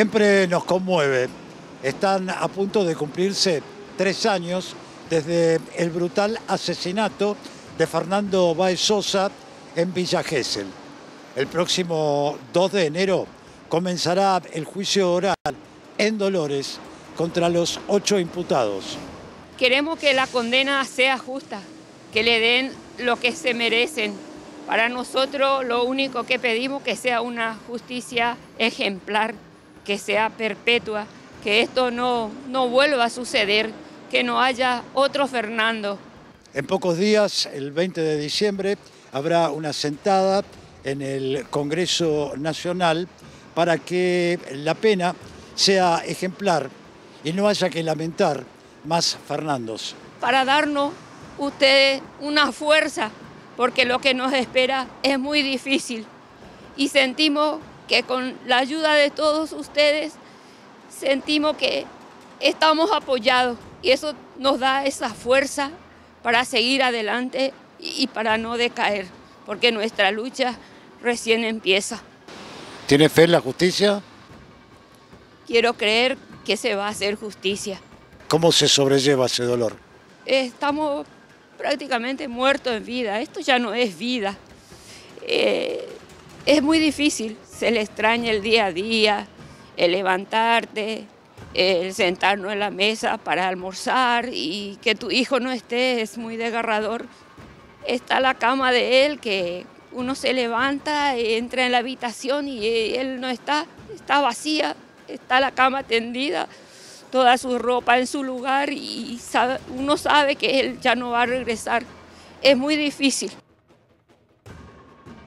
Siempre nos conmueve. Están a punto de cumplirse tres años desde el brutal asesinato de Fernando Baez Sosa en Villa Gesell. El próximo 2 de enero comenzará el juicio oral en Dolores contra los ocho imputados. Queremos que la condena sea justa, que le den lo que se merecen. Para nosotros lo único que pedimos que sea una justicia ejemplar, que sea perpetua, que esto no, no vuelva a suceder, que no haya otro Fernando. En pocos días, el 20 de diciembre, habrá una sentada en el Congreso Nacional para que la pena sea ejemplar y no haya que lamentar más Fernandos. Para darnos ustedes una fuerza, porque lo que nos espera es muy difícil. Y sentimos que con la ayuda de todos ustedes, sentimos que estamos apoyados y eso nos da esa fuerza para seguir adelante y para no decaer, porque nuestra lucha recién empieza. ¿Tiene fe en la justicia? Quiero creer que se va a hacer justicia. ¿Cómo se sobrelleva ese dolor? Estamos prácticamente muertos en vida, esto ya no es vida. Eh, es muy difícil, se le extraña el día a día, el levantarte, el sentarnos en la mesa para almorzar y que tu hijo no esté es muy desgarrador. Está la cama de él que uno se levanta, entra en la habitación y él no está, está vacía, está la cama tendida, toda su ropa en su lugar y uno sabe que él ya no va a regresar. Es muy difícil.